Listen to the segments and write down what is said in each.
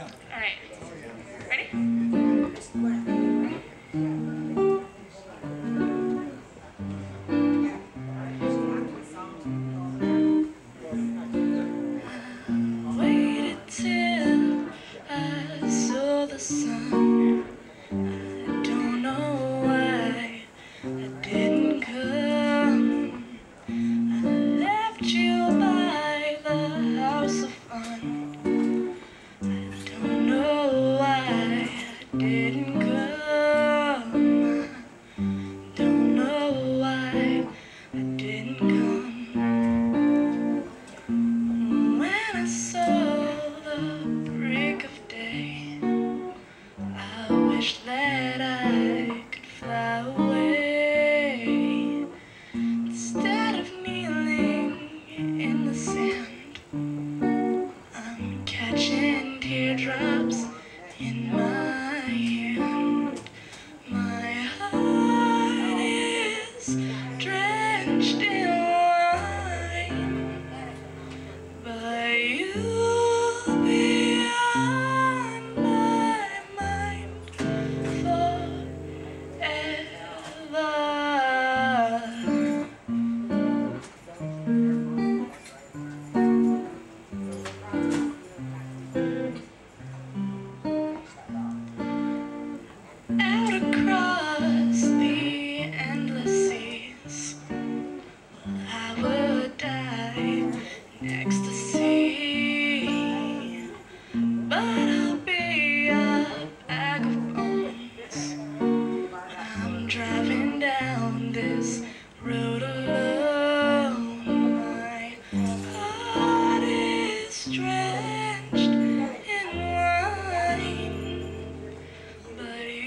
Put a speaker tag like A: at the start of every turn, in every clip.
A: All right. Ready?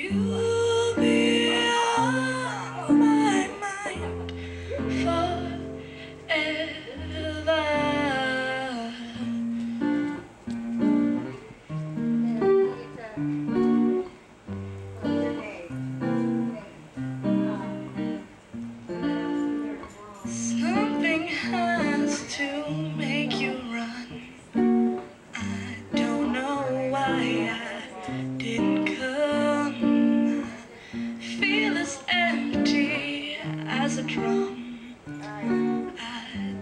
B: But drum. I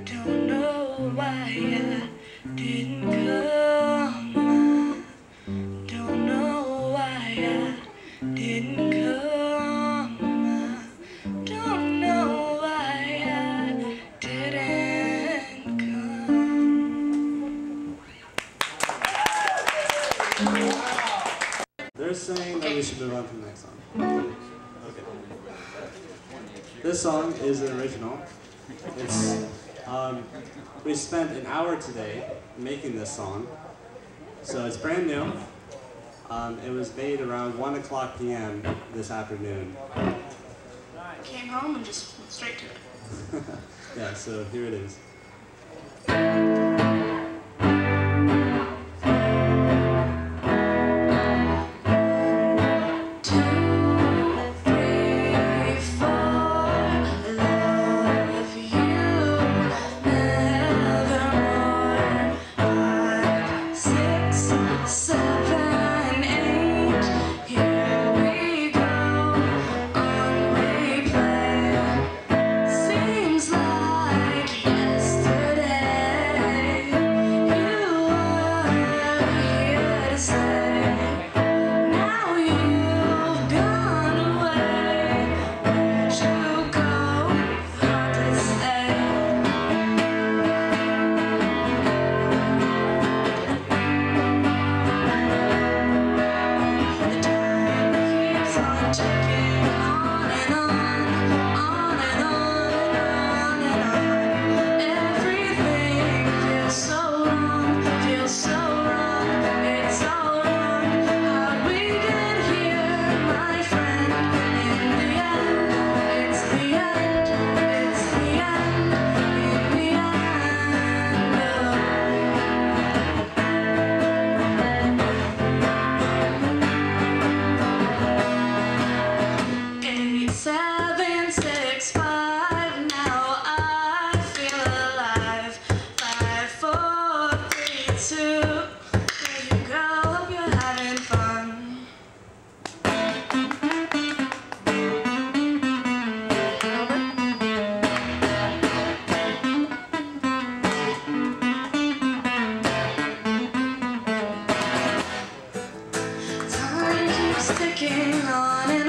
B: don't know why I didn't come. I don't know why I didn't come. I don't know why I didn't come.
C: They're saying that we should move on to the next song. Okay. This song is an original. It's um, we spent an hour today making this song, so it's brand new. Um, it was made around one o'clock p.m. this afternoon.
B: Came home and just went straight to it.
C: Yeah, so here it is.
B: Six, Checking on and
A: on. On